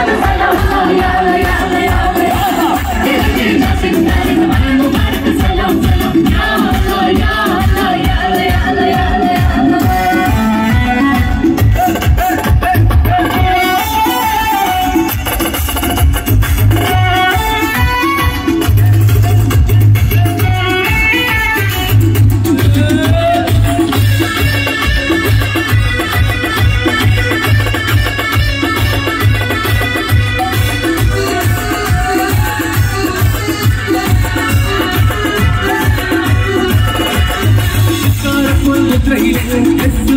I'm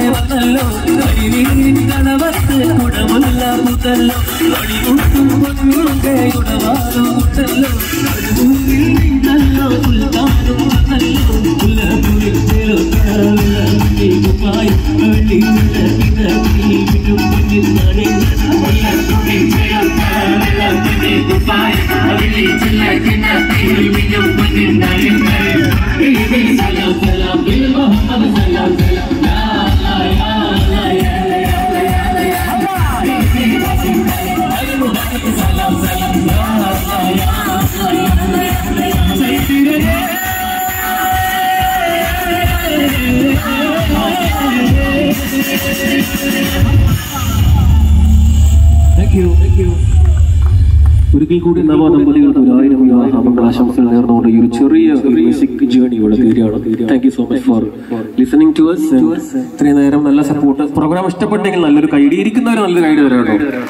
సేవల్లో అడివి నడవస్తే ఉడముల ముదల్లో అడి ఉంటూ పొంగుంటే ఉడవారు ముట్టల్లో ఉల్తాను మనల్లో ఉల్ల గురిలో కళ్ళకి ఉపాయి వెళ్ళి ఉల్ల కిదకి విడు నిన్నడే ఉల్ల గురిలో కళ్ళకి ఉపాయి వెళ్ళి చిల్ల కిదకి ഒരിക്കൽ കൂടി നവദമ്പതികൾക്ക് ഒരു ആയിരം വിവാഹ മംഗളാശംസകൾ നേർന്നുകൊണ്ട് ഈ ഒരു ചെറിയ മ്യൂസിക് ജേണി ഇവിടെ തീരുകയാണ്. Thank you so much for listening to us ഇത്രയും നേരം നല്ല സപ്പോർട്ട് പ്രോഗ്രാം ഇഷ്ടപ്പെട്ടെങ്കിൽ നല്ലൊരു കൈഡിയിരിക്കുന്നവർ നല്ലൊരു കൈഡി തരാം